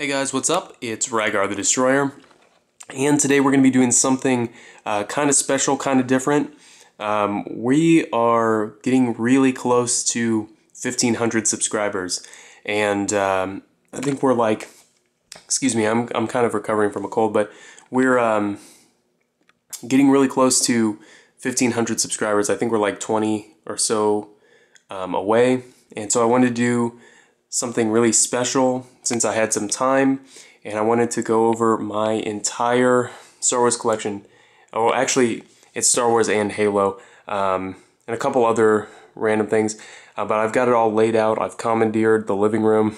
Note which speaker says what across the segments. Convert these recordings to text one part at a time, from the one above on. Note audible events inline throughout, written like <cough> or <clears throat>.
Speaker 1: Hey guys, what's up? It's Rygar the Destroyer, and today we're going to be doing something uh, kind of special, kind of different. Um, we are getting really close to 1,500 subscribers, and um, I think we're like, excuse me, I'm, I'm kind of recovering from a cold, but we're um, getting really close to 1,500 subscribers. I think we're like 20 or so um, away, and so I wanted to do something really special since I had some time and I wanted to go over my entire Star Wars collection. Oh, actually, it's Star Wars and Halo um, and a couple other random things, uh, but I've got it all laid out. I've commandeered the living room,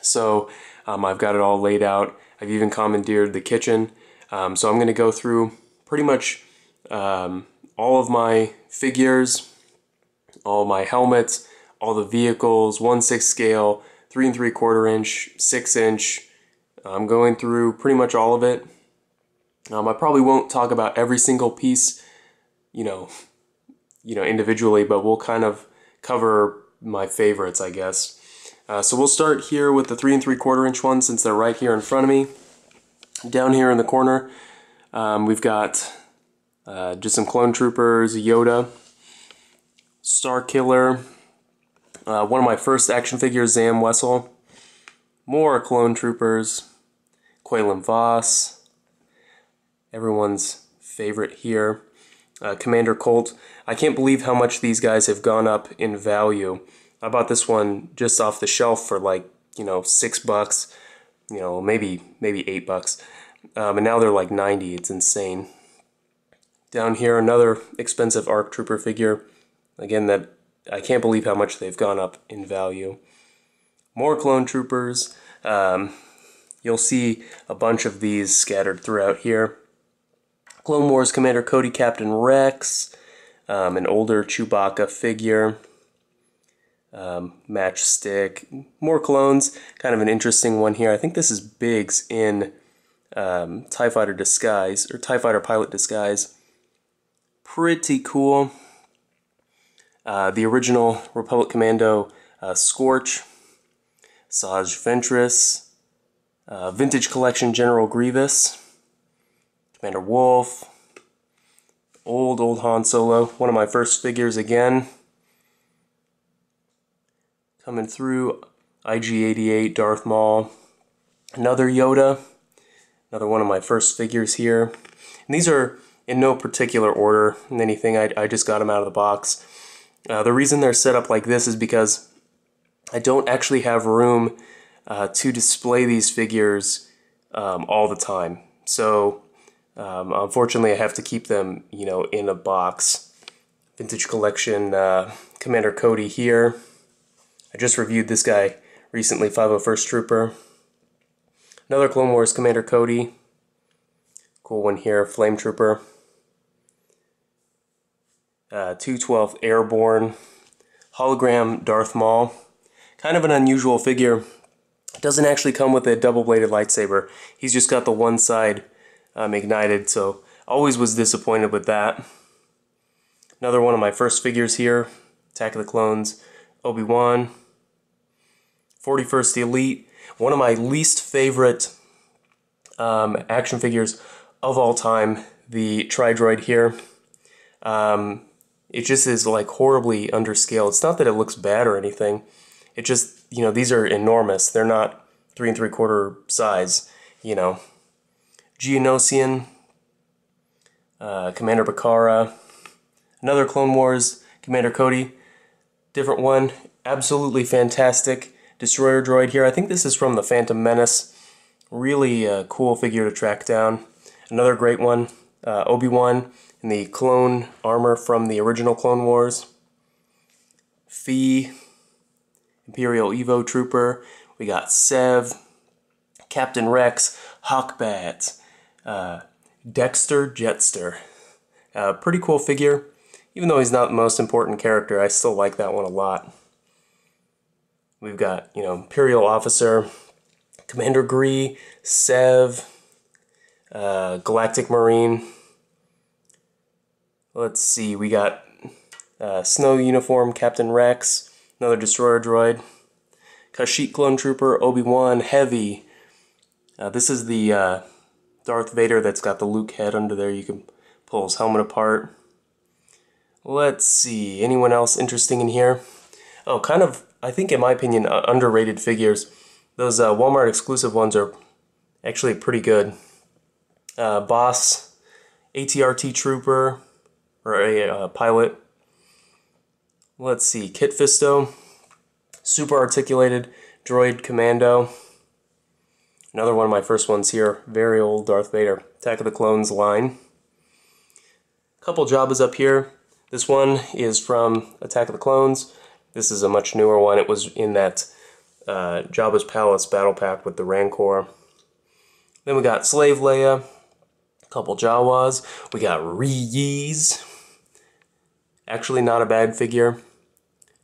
Speaker 1: so um, I've got it all laid out. I've even commandeered the kitchen, um, so I'm going to go through pretty much um, all of my figures, all my helmets, all the vehicles, 1 6 scale, 3 and 3 quarter inch, 6 inch. I'm going through pretty much all of it. Um, I probably won't talk about every single piece, you know, you know, individually, but we'll kind of cover my favorites, I guess. Uh, so we'll start here with the 3 and 3 quarter inch ones since they're right here in front of me. Down here in the corner, um, we've got uh, just some clone troopers, Yoda, Star Killer, uh, one of my first action figures, Zam Wesell. More clone troopers. Quinlan Vos. Everyone's favorite here. Uh, Commander Colt. I can't believe how much these guys have gone up in value. I bought this one just off the shelf for like, you know, six bucks. You know, maybe maybe eight bucks. Um, and now they're like 90. It's insane. Down here, another expensive ARC Trooper figure. Again, that I can't believe how much they've gone up in value. More clone troopers. Um, you'll see a bunch of these scattered throughout here. Clone Wars Commander Cody Captain Rex, um, an older Chewbacca figure, um, matchstick, more clones. Kind of an interesting one here. I think this is Biggs in um, TIE Fighter Disguise, or TIE Fighter Pilot Disguise. Pretty cool. Uh, the original Republic Commando uh, Scorch, Asajj Ventress, uh, Vintage Collection General Grievous, Commander Wolf, old, old Han Solo, one of my first figures again. Coming through, IG-88 Darth Maul, another Yoda, another one of my first figures here. And these are in no particular order anything, I, I just got them out of the box. Uh, the reason they're set up like this is because I don't actually have room uh, to display these figures um, all the time. So um, unfortunately I have to keep them, you know, in a box. Vintage Collection uh, Commander Cody here. I just reviewed this guy recently, 501st Trooper. Another Clone Wars Commander Cody. Cool one here, Flame Trooper uh, 212 Airborne, hologram Darth Maul. Kind of an unusual figure. Doesn't actually come with a double-bladed lightsaber. He's just got the one side um, ignited, so always was disappointed with that. Another one of my first figures here, Attack of the Clones, Obi-Wan. 41st Elite, one of my least favorite um, action figures of all time, the Tri-Droid here. Um, it just is like horribly underscaled. It's not that it looks bad or anything. It just, you know, these are enormous. They're not three and three quarter size, you know. Geonosian, uh, Commander Bacara, another Clone Wars, Commander Cody, different one, absolutely fantastic. Destroyer droid here. I think this is from the Phantom Menace. Really uh, cool figure to track down. Another great one, uh, Obi-Wan in the clone armor from the original Clone Wars. Phee, Imperial Evo Trooper. We got Sev, Captain Rex, Hawkbat, uh, Dexter Jetster. Uh, pretty cool figure. Even though he's not the most important character, I still like that one a lot. We've got, you know, Imperial Officer, Commander Gree, Sev, uh, Galactic Marine, Let's see, we got uh, Snow Uniform, Captain Rex, another Destroyer Droid, Kashyyyk Clone Trooper, Obi-Wan, Heavy, Uh, this is the uh, Darth Vader that's got the Luke head under there. You can pull his helmet apart. Let's see, anyone else interesting in here? Oh, kind of, I think in my opinion, uh, underrated figures. Those uh, Walmart exclusive ones are actually pretty good. Uh, Boss, ATRT Trooper, or a uh, pilot. Let's see, Kit Fisto, Super Articulated Droid Commando. Another one of my first ones here, very old Darth Vader, Attack of the Clones line. Couple Jabbas up here. This one is from Attack of the Clones. This is a much newer one. It was in that uh, Jabba's Palace battle pack with the Rancor. Then we got Slave Leia, a couple Jawas. We got Ree-Yees. Actually not a bad figure.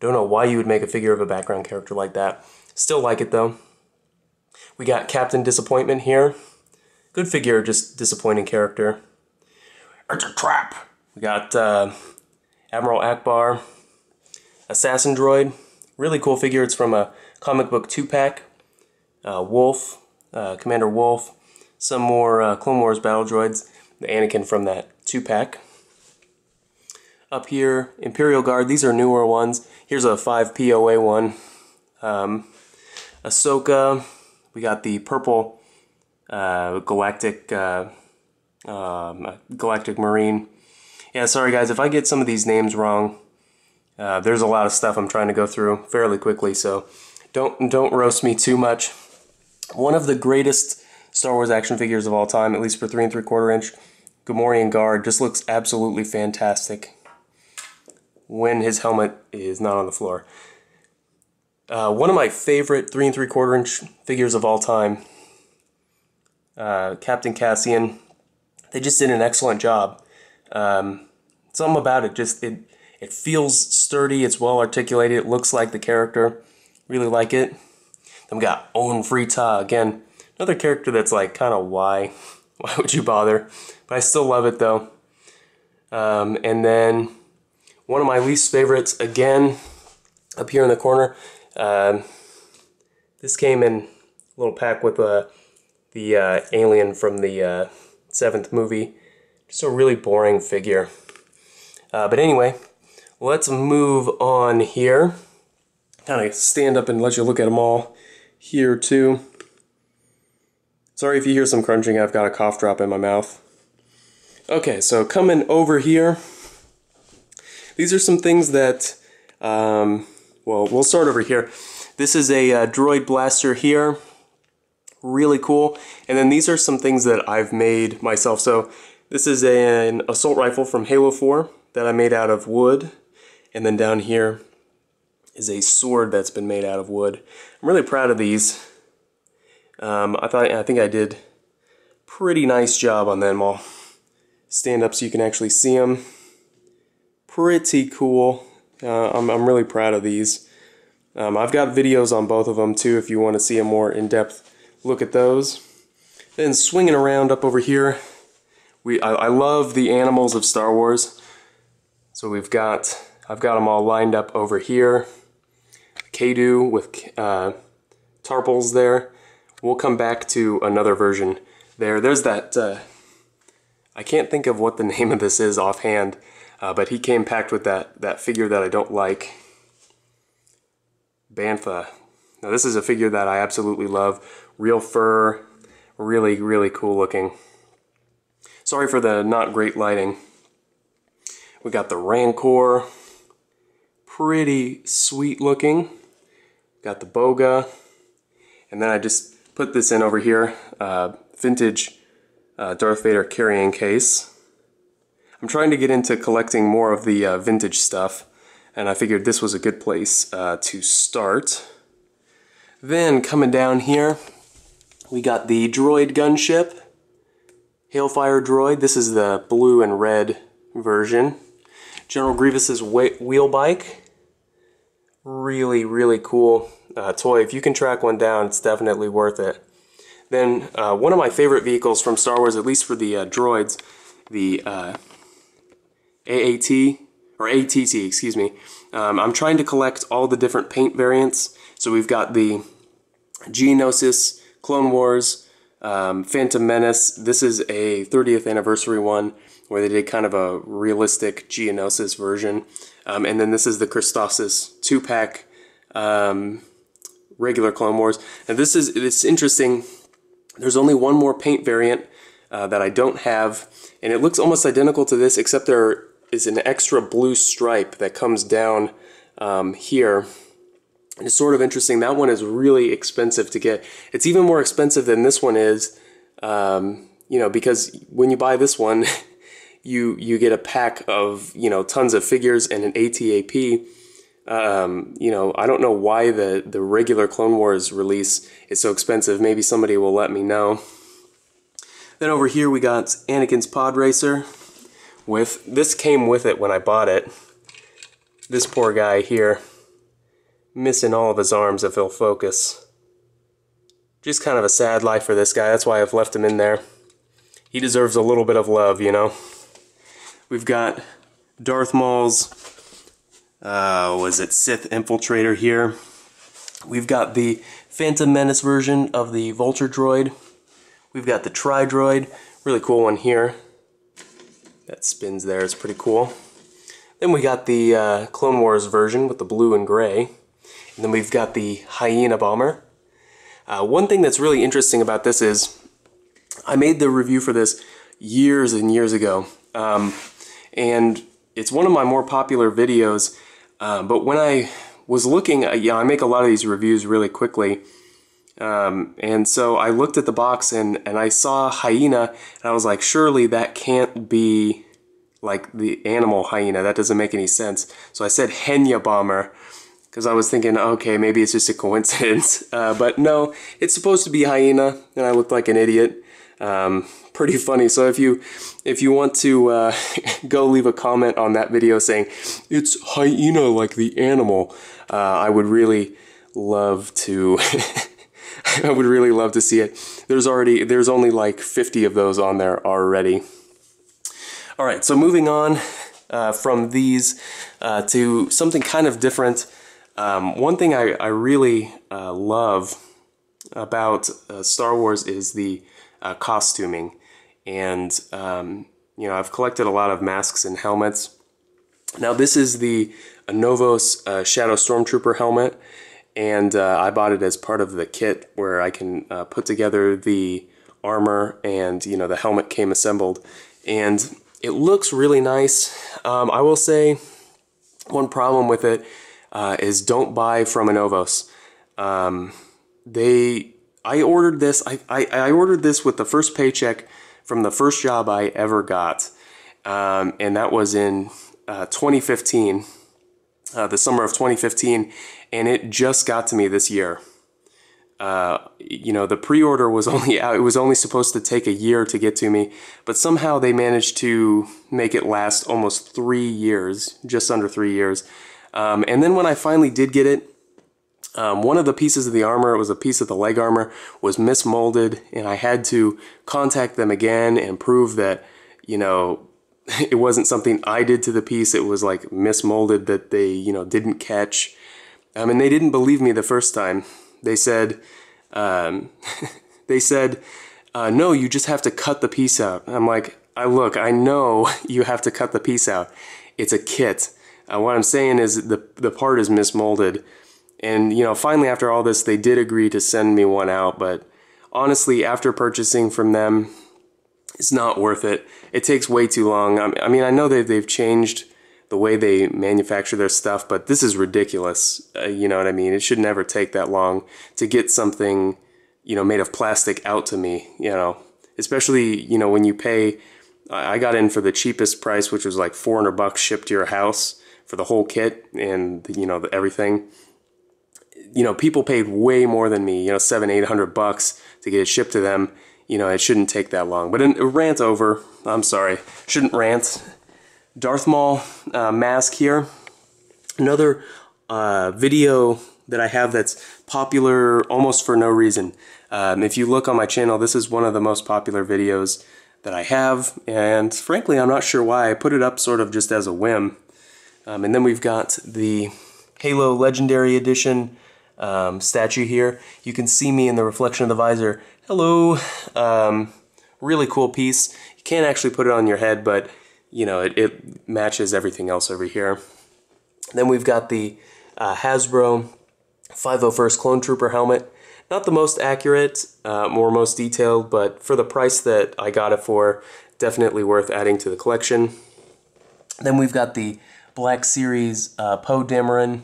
Speaker 1: Don't know why you would make a figure of a background character like that. Still like it though. We got Captain Disappointment here. Good figure, just disappointing character. It's a trap. We got uh, Admiral Ackbar, Assassin Droid. Really cool figure. It's from a comic book two-pack. Uh, Wolf, uh, Commander Wolf. Some more uh, Clone Wars battle droids. The Anakin from that two-pack. Up here, Imperial Guard. These are newer ones. Here's a 5 POA one. Um, Ahsoka. We got the purple uh, Galactic uh, um, Galactic Marine. Yeah, sorry guys, if I get some of these names wrong, uh, there's a lot of stuff I'm trying to go through fairly quickly, so don't don't roast me too much. One of the greatest Star Wars action figures of all time, at least for three and three quarter inch, Gamorrean Guard, just looks absolutely fantastic when his helmet is not on the floor. Uh, one of my favorite three and three quarter inch figures of all time, uh, Captain Cassian. They just did an excellent job. Um, something about it just it it feels sturdy. It's well articulated. It looks like the character. Really like it. Then we got Owen Frita again, another character that's like kind of why <laughs> why would you bother? But I still love it though. Um, and then one of my least favorites again up here in the corner. Um, this came in a little pack with uh, the uh, alien from the uh, seventh movie. Just a really boring figure. Uh, but anyway, let's move on here. Kind of stand up and let you look at them all here too. Sorry if you hear some crunching, I've got a cough drop in my mouth. Okay, so coming over here, these are some things that, um, well, we'll start over here. This is a uh, droid blaster here, really cool. And then these are some things that I've made myself. So this is a, an assault rifle from Halo 4 that I made out of wood. And then down here is a sword that's been made out of wood. I'm really proud of these. Um, I thought I think I did pretty nice job on them. I'll stand up so you can actually see them. Pretty cool. Uh, I'm, I'm really proud of these. Um, I've got videos on both of them too if you want to see a more in-depth look at those. Then swinging around up over here, we I, I love the animals of Star Wars. So we've got, I've got them all lined up over here. Kaadu with uh, Tarpals there. We'll come back to another version there. There's that, uh, I can't think of what the <laughs> name of this is offhand, uh, but he came packed with that, that figure that I don't like. Bantha. Now this is a figure that I absolutely love. Real fur, really, really cool looking. Sorry for the not great lighting. We got the Rancor, pretty sweet looking. Got the Boga, and then I just put this in over here, uh, vintage uh, Darth Vader carrying case. I'm trying to get into collecting more of the uh, vintage stuff, and I figured this was a good place uh, to start. Then coming down here, we got the droid gunship, Hailfire droid. This is the blue and red version. General Grievous's wheel bike. Really, really cool uh, toy. If you can track one down, it's definitely worth it. Then uh, one of my favorite vehicles from Star Wars, at least for the uh, droids, the uh, AAT, or ATT, excuse me. Um, I'm trying to collect all the different paint variants. So we've got the Geonosis, Clone Wars, um, Phantom Menace. This is a 30th anniversary one where they did kind of a realistic Geonosis version. Um, and then this is the Christosis two-pack um, regular Clone Wars. And this is it's interesting. There's only one more paint variant uh, that I don't have, and it looks almost identical to this, except there is an extra blue stripe that comes down um, here. And it's sort of interesting. That one is really expensive to get. It's even more expensive than this one is, um, you know, because when you buy this one, <laughs> you you get a pack of you know tons of figures and an ATAP. Um, you know, I don't know why the the regular Clone Wars release is so expensive. Maybe somebody will let me know. Then over here we got Anakin's Pod Racer. With this came with it when I bought it. This poor guy here, missing all of his arms if he'll focus. Just kind of a sad life for this guy. That's why I've left him in there. He deserves a little bit of love, you know. We've got Darth Maul's, uh, was it Sith Infiltrator here. We've got the Phantom Menace version of the Vulture Droid. We've got the Tri-Droid, really cool one here. That spins there, it's pretty cool. Then we got the uh, Clone Wars version with the blue and gray. And then we've got the Hyena Bomber. Uh, one thing that's really interesting about this is I made the review for this years and years ago. Um, and it's one of my more popular videos. Uh, but when I was looking, uh, yeah, I make a lot of these reviews really quickly. Um, and so I looked at the box and, and I saw hyena and I was like, surely that can't be like the animal hyena. That doesn't make any sense. So I said Henya bomber because I was thinking, okay, maybe it's just a <laughs> coincidence. Uh, but no, it's supposed to be hyena and I looked like an idiot. Um, pretty funny. So if you if you want to uh, <laughs> go leave a comment on that video saying it's hyena like the animal, uh, I would really love to. <laughs> <laughs> I would really love to see it. There's already there's only like 50 of those on there already. All right, so moving on uh, from these uh, to something kind of different. Um, one thing I, I really uh, love about uh, Star Wars is the uh, costuming. And, um, you know, I've collected a lot of masks and helmets. Now, this is the Anovos uh, Shadow Stormtrooper helmet, and uh, I bought it as part of the kit where I can uh, put together the armor and, you know, the helmet came assembled. And it looks really nice. Um, I will say one problem with it uh, is don't buy from Anovos. Um, they, I ordered this, I, I, I ordered this with the first paycheck from the first job I ever got. Um, and that was in uh, 2015, uh, the summer of 2015, and it just got to me this year. Uh, you know, the pre-order was <laughs> only out, it was only supposed to take a year to get to me, but somehow they managed to make it last almost three years, just under three years. Um, and then when I finally did get it, um, one of the pieces of the armor, it was a piece of the leg armor, was mismolded, and I had to contact them again and prove that, you know, <laughs> it wasn't something I did to the piece. It was like mismolded that they, you know, didn't catch. Um, and they didn't believe me the first time. They said, um, <laughs> they said, uh, no, you just have to cut the piece out. I'm like, I look, I know <laughs> you have to cut the piece out. It's a kit. Uh, what I'm saying is the the part is mismolded. And, you know, finally after all this, they did agree to send me one out, but honestly, after purchasing from them, it's not worth it. It takes way too long. I mean, I know that they've changed the way they manufacture their stuff, but this is ridiculous. Uh, you know what I mean? It should never take that long to get something, you know, made of plastic out to me, you know, especially, you know, when you pay, I got in for the cheapest price, which was like 400 bucks shipped to your house for the whole kit and, you know, everything you know, people paid way more than me, you know, seven, eight hundred bucks to get it shipped to them. You know, it shouldn't take that long. But in, rant over. I'm sorry. Shouldn't rant. Darth Maul uh, mask here. Another uh, video that I have that's popular almost for no reason. Um, if you look on my channel, this is one of the most popular videos that I have, and frankly, I'm not sure why. I put it up sort of just as a whim. Um, and then we've got the Halo Legendary Edition um, statue here. You can see me in the reflection of the visor. Hello! Um, really cool piece. You can't actually put it on your head, but you know, it, it matches everything else over here. Then we've got the uh, Hasbro 501st Clone Trooper helmet. Not the most accurate uh, or most detailed, but for the price that I got it for, definitely worth adding to the collection. Then we've got the Black Series uh, Poe Dameron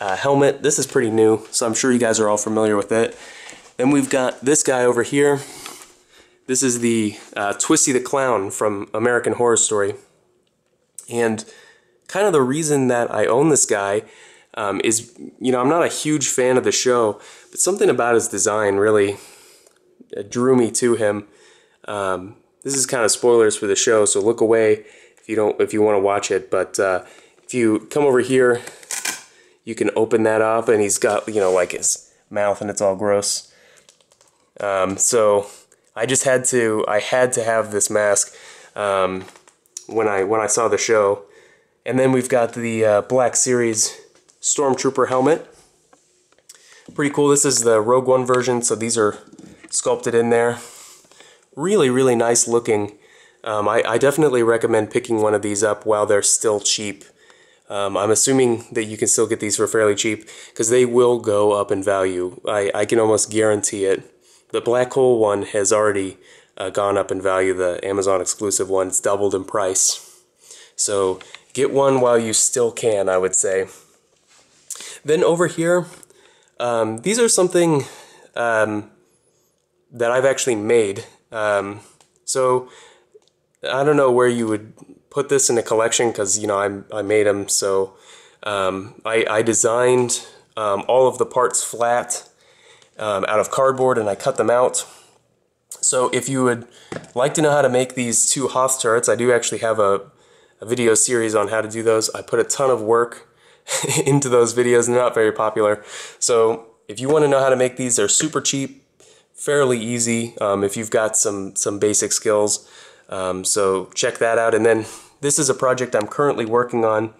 Speaker 1: uh, helmet. This is pretty new, so I'm sure you guys are all familiar with it. Then we've got this guy over here. This is the uh, Twisty the Clown from American Horror Story. And kind of the reason that I own this guy um, is, you know, I'm not a huge fan of the show, but something about his design really uh, drew me to him. Um, this is kind of spoilers for the show, so look away if you don't if you want to watch it. But uh, if you come over here, you can open that up, and he's got you know like his mouth, and it's all gross. Um, so I just had to I had to have this mask um, when I when I saw the show. And then we've got the uh, Black Series Stormtrooper helmet. Pretty cool. This is the Rogue One version, so these are sculpted in there. Really, really nice looking. Um, I, I, definitely recommend picking one of these up while they're still cheap. Um, I'm assuming that you can still get these for fairly cheap because they will go up in value. I, I can almost guarantee it. The Black Hole one has already uh, gone up in value. The Amazon exclusive one's doubled in price. So get one while you still can, I would say. Then over here, um, these are something um, that I've actually made. Um, so I don't know where you would put this in a collection because you know I, I made them. So um, I, I, designed um, all of the parts flat um, out of cardboard and I cut them out. So if you would like to know how to make these two Hoth turrets, I do actually have a a video series on how to do those. I put a ton of work <laughs> into those videos, and they're not very popular. So if you want to know how to make these, they're super cheap, fairly easy um, if you've got some, some basic skills. Um, so check that out. And then this is a project I'm currently working on,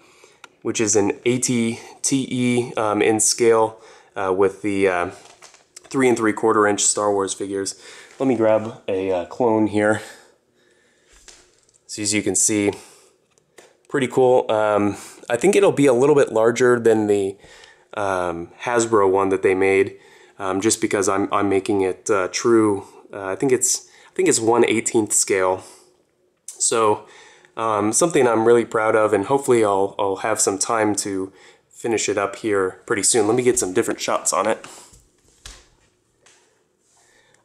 Speaker 1: which is an ATTE um, in scale uh, with the uh, three and three quarter inch Star Wars figures. Let me grab a uh, clone here. So as you can see, pretty cool. Um, I think it'll be a little bit larger than the um, Hasbro one that they made, um, just because I'm I'm making it uh, true. Uh, I think it's I think it's 1 18th scale. So um, something I'm really proud of, and hopefully I'll I'll have some time to finish it up here pretty soon. Let me get some different shots on it.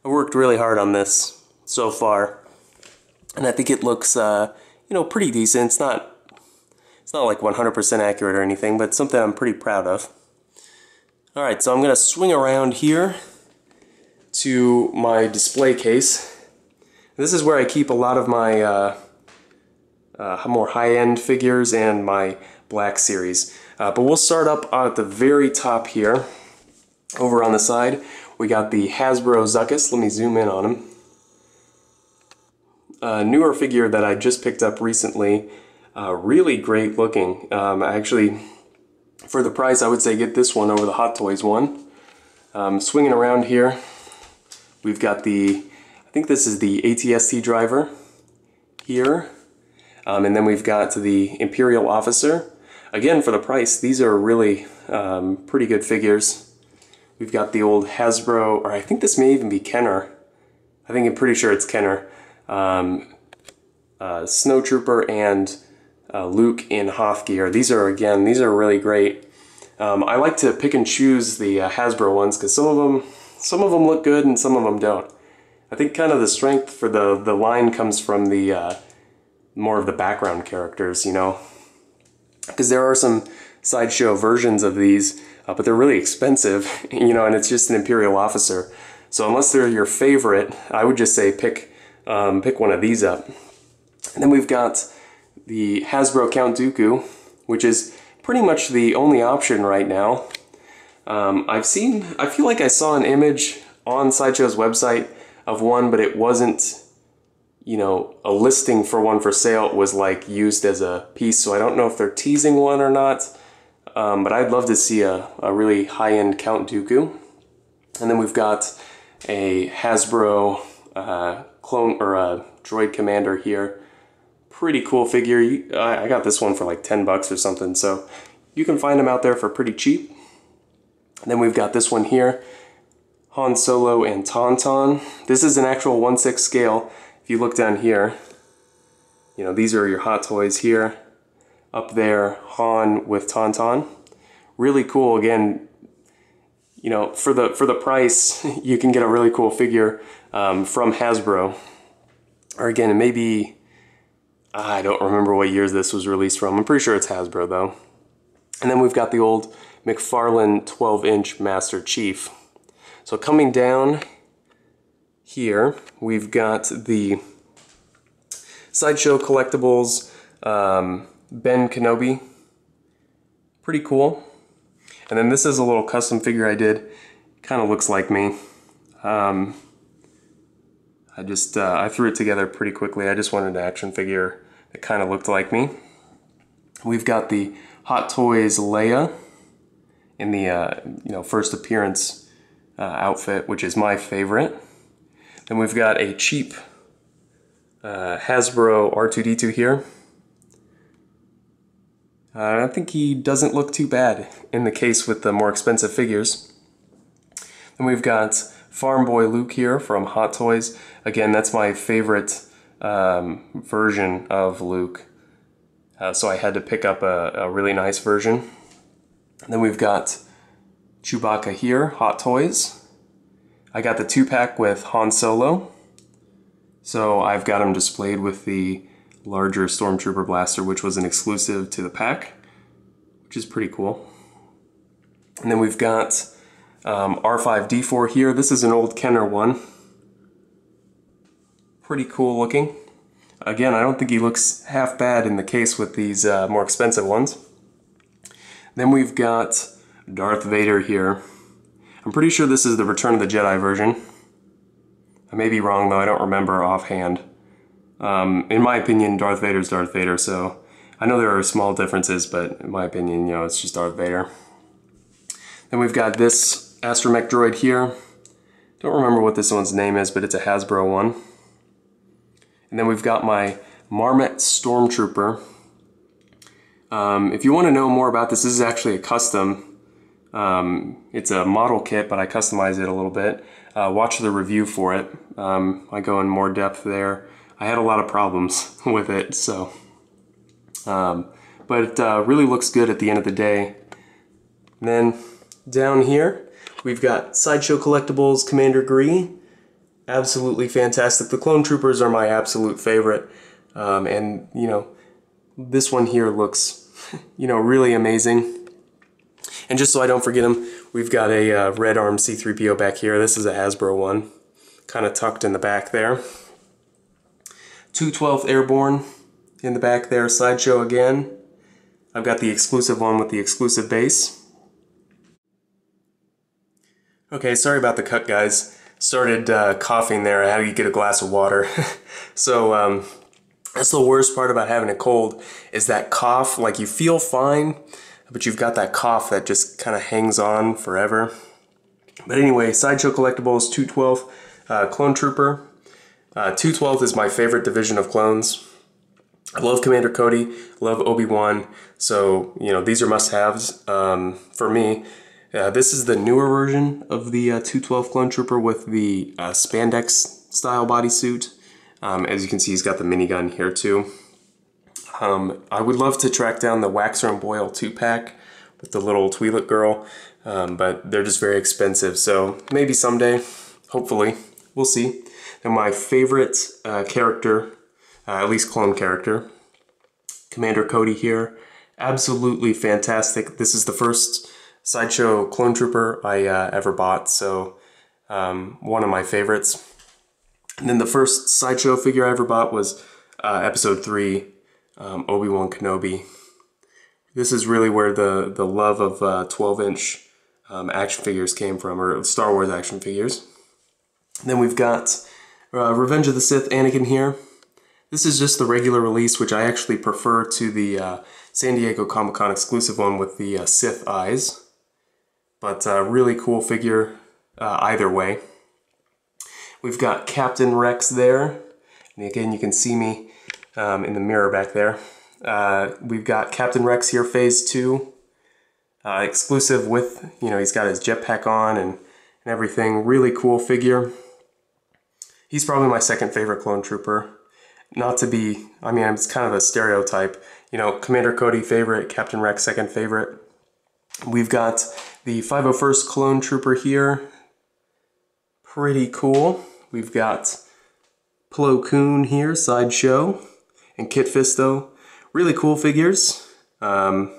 Speaker 1: I worked really hard on this so far, and I think it looks uh, you know pretty decent. It's not it's not like 100% accurate or anything, but something I'm pretty proud of. Alright, so I'm going to swing around here to my display case. This is where I keep a lot of my uh, uh, more high-end figures and my Black Series. Uh, but we'll start up at the very top here. Over on the side, we got the Hasbro Zuckuss. Let me zoom in on him. A newer figure that I just picked up recently uh, really great looking. Um, actually, for the price, I would say get this one over the Hot Toys one. Um, swinging around here, we've got the, I think this is the ATST driver here. Um, and then we've got the Imperial Officer. Again, for the price, these are really um, pretty good figures. We've got the old Hasbro, or I think this may even be Kenner. I think I'm pretty sure it's Kenner. Um, uh, Snowtrooper and uh, Luke in Hoth gear. These are, again, these are really great. Um, I like to pick and choose the uh, Hasbro ones because some of them some of them look good and some of them don't. I think kind of the strength for the, the line comes from the uh, more of the background characters, you know. Because there are some sideshow versions of these, uh, but they're really expensive, <laughs> you know, and it's just an Imperial officer. So unless they're your favorite, I would just say pick um, pick one of these up. And then we've got the Hasbro Count Dooku, which is pretty much the only option right now. Um, I've seen, I feel like I saw an image on Sideshow's website of one, but it wasn't, you know, a listing for one for sale. It was like used as a piece, so I don't know if they're teasing one or not. Um, but I'd love to see a, a really high-end Count Dooku. And then we've got a Hasbro uh, clone or a droid commander here. Pretty cool figure. I got this one for like 10 bucks or something, so you can find them out there for pretty cheap. And then we've got this one here, Han Solo and Tauntaun. This is an actual 1-6 scale. If you look down here, you know, these are your Hot Toys here. Up there, Han with Tauntaun. Really cool, again, you know, for the for the price, <laughs> you can get a really cool figure um, from Hasbro. Or again, maybe I don't remember what years this was released from. I'm pretty sure it's Hasbro though. And then we've got the old McFarlane 12-inch Master Chief. So coming down here, we've got the Sideshow Collectibles um, Ben Kenobi. Pretty cool. And then this is a little custom figure I did. Kind of looks like me. Um, I just, uh, I threw it together pretty quickly. I just wanted an action figure that kind of looked like me. We've got the Hot Toys Leia in the, uh, you know, first appearance uh, outfit, which is my favorite. Then we've got a cheap uh, Hasbro R2-D2 here. Uh, I think he doesn't look too bad in the case with the more expensive figures. Then we've got Farm Boy Luke here from Hot Toys. Again, that's my favorite um, version of Luke. Uh, so I had to pick up a, a really nice version. And then we've got Chewbacca here, Hot Toys. I got the two-pack with Han Solo. So I've got him displayed with the larger Stormtrooper blaster, which was an exclusive to the pack, which is pretty cool. And then we've got um, R5-D4 here. This is an old Kenner one. Pretty cool looking. Again, I don't think he looks half bad in the case with these uh, more expensive ones. Then we've got Darth Vader here. I'm pretty sure this is the Return of the Jedi version. I may be wrong though, I don't remember offhand. Um, in my opinion, Darth Vader's Darth Vader, so I know there are small differences, but in my opinion, you know, it's just Darth Vader. Then we've got this astromech droid here. Don't remember what this one's name is, but it's a Hasbro one. And then we've got my Marmit Stormtrooper. Um, if you want to know more about this, this is actually a custom. Um, it's a model kit, but I customize it a little bit. Uh, watch the review for it. Um, I go in more depth there. I had a lot of problems <laughs> with it, so. Um, but it uh, really looks good at the end of the day. And then down here, we've got Sideshow Collectibles Commander Gree. Absolutely fantastic. The Clone Troopers are my absolute favorite. Um, and, you know, this one here looks, <laughs> you know, really amazing. And just so I don't forget them, we've got a uh, Red Arm C-3PO back here. This is a Hasbro one, kind of tucked in the back there. 212th Airborne in the back there, Sideshow again. I've got the exclusive one with the exclusive base. Okay, sorry about the cut, guys. Started uh, coughing there. I had to get a glass of water. <laughs> so um, that's the worst part about having a cold is that cough. Like you feel fine, but you've got that cough that just kind of hangs on forever. But anyway, Sideshow Collectibles 212 uh, Clone Trooper. Uh, 212 is my favorite division of clones. I love Commander Cody, love Obi-Wan, so, you know, these are must-haves um, for me. Uh, this is the newer version of the uh, 212 Clone Trooper with the uh, spandex style bodysuit. Um, as you can see, he's got the minigun here too. Um, I would love to track down the Waxer and Boil 2-pack with the little Twi'lek girl, um, but they're just very expensive, so maybe someday, hopefully, we'll see. And my favorite uh, character, uh, at least clone character, Commander Cody here. Absolutely fantastic. This is the first Sideshow Clone Trooper I uh, ever bought, so um, one of my favorites. And then the first Sideshow figure I ever bought was uh, Episode 3, um, Obi-Wan Kenobi. This is really where the, the love of 12-inch uh, um, action figures came from, or Star Wars action figures. And then we've got uh, Revenge of the Sith Anakin here. This is just the regular release, which I actually prefer to the uh, San Diego Comic Con exclusive one with the uh, Sith eyes. But uh, really cool figure uh, either way. We've got Captain Rex there. And again, you can see me um, in the mirror back there. Uh, we've got Captain Rex here, Phase 2. Uh, exclusive with, you know, he's got his jetpack on and, and everything. Really cool figure. He's probably my second favorite clone trooper not to be, I mean, it's kind of a stereotype. You know, Commander Cody favorite, Captain Rex second favorite. We've got the 501st Clone Trooper here. Pretty cool. We've got Plo Koon here, Sideshow, and Kit Fisto. Really cool figures. Um,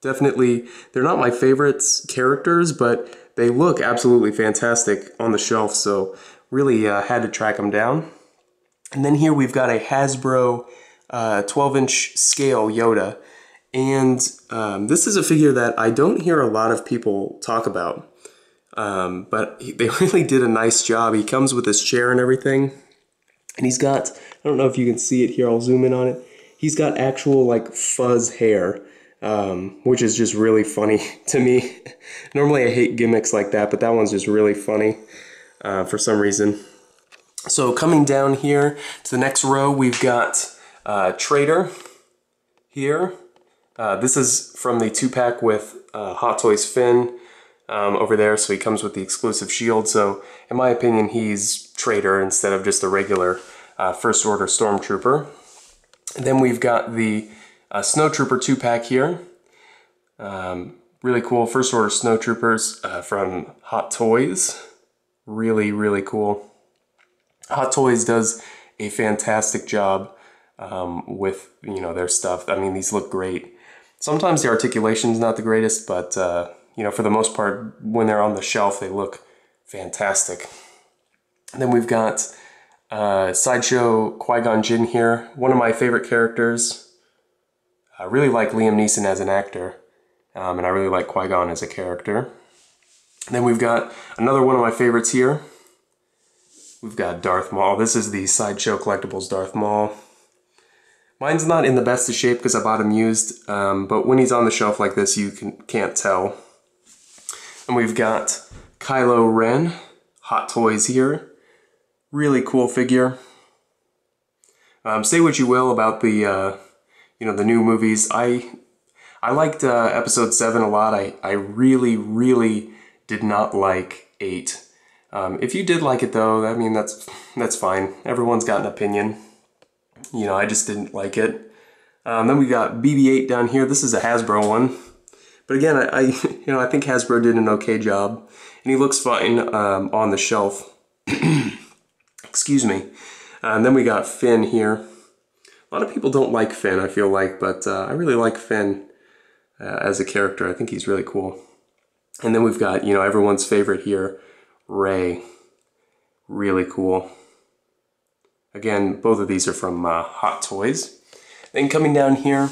Speaker 1: definitely, they're not my favorite characters, but they look absolutely fantastic on the shelf, so really uh, had to track them down. And then here we've got a Hasbro 12-inch uh, scale Yoda. And um, this is a figure that I don't hear a lot of people talk about. Um, but they <laughs> really did a nice job. He comes with his chair and everything. And he's got, I don't know if you can see it here, I'll zoom in on it. He's got actual like fuzz hair, um, which is just really funny <laughs> to me. Normally I hate gimmicks like that, but that one's just really funny uh, for some reason. So coming down here to the next row, we've got uh, TR-8R here. Uh, this is from the two-pack with uh, Hot Toys Finn um, over there, so he comes with the exclusive shield. So in my opinion, he's TR-8R instead of just a regular uh, First Order Stormtrooper. And then we've got the uh, Snowtrooper two-pack here. Um, really cool First Order Snowtroopers uh, from Hot Toys. Really, really cool. Hot Toys does a fantastic job um, with you know their stuff. I mean, these look great. Sometimes the articulation is not the greatest, but uh, you know, for the most part, when they're on the shelf, they look fantastic. And then we've got uh, Sideshow Qui-Gon Jinn here, one of my favorite characters. I really like Liam Neeson as an actor, um, and I really like Qui-Gon as a character. Then we've got another one of my favorites here, We've got Darth Maul. This is the Sideshow Collectibles Darth Maul. Mine's not in the best of shape because I bought him used, um, but when he's on the shelf like this, you can, can't tell. And we've got Kylo Ren, Hot Toys here. Really cool figure. Um, say what you will about the, uh, you know, the new movies. I, I liked uh, Episode 7 a lot. I, I really, really did not like 8. Um, if you did like it though, I mean, that's, that's fine. Everyone's got an opinion. You know, I just didn't like it. Um, then we got BB-8 down here. This is a Hasbro one. But again, I, I, <laughs> you know I think Hasbro did an okay job, and he looks fine um, on the shelf. <clears throat> Excuse me. Uh, and then we got Finn here. A lot of people don't like Finn, I feel like, but uh, I really like Finn uh, as a character. I think he's really cool. And then we've got you know everyone's favorite here, Rey. Really cool. Again, both of these are from uh, Hot Toys. Then coming down here,